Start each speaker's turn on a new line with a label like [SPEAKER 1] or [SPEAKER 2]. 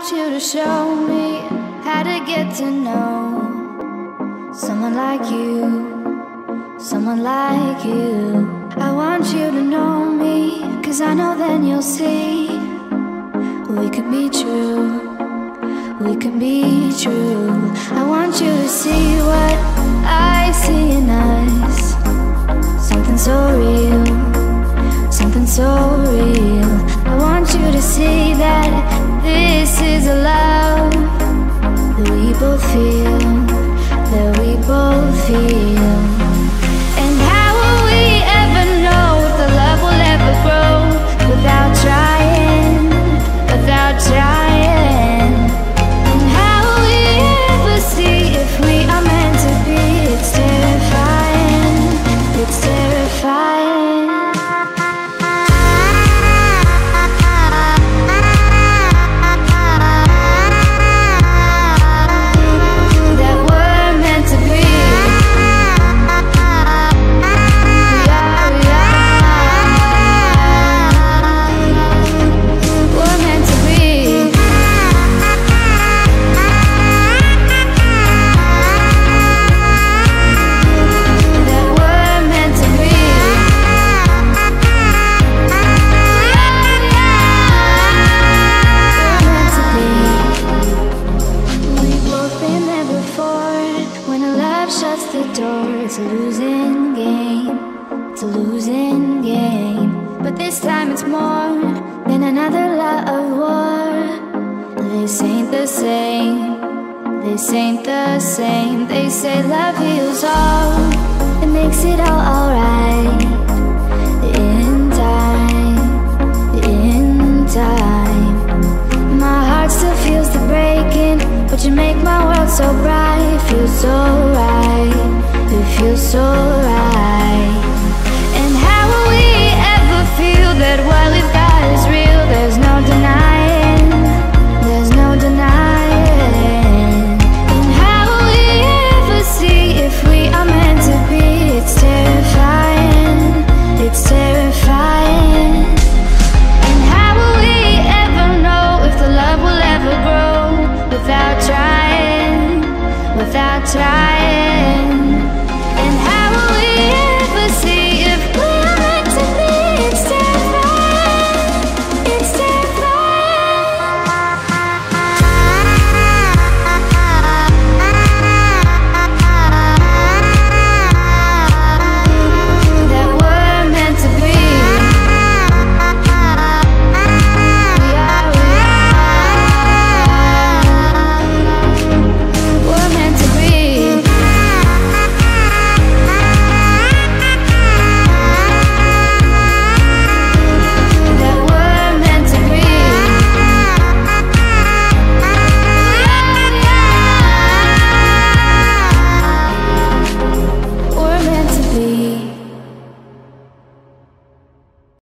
[SPEAKER 1] want you to show me how to get to know someone like you, someone like you. I want you to know me, cause I know then you'll see we could be true, we could be true. Without door, it's a losing game. It's a losing game. But this time it's more than another of war. This ain't the same. This ain't the same. They say love heals all. It makes it all alright. In time. In time. My heart still feels the breaking, but you make my world so bright. Feels so right feels so right And how will we ever feel that what we've got is real? There's no denying, there's no denying And how will we ever see if we are meant to be? It's terrifying, it's terrifying And how will we ever know if the love will ever grow? Without trying, without trying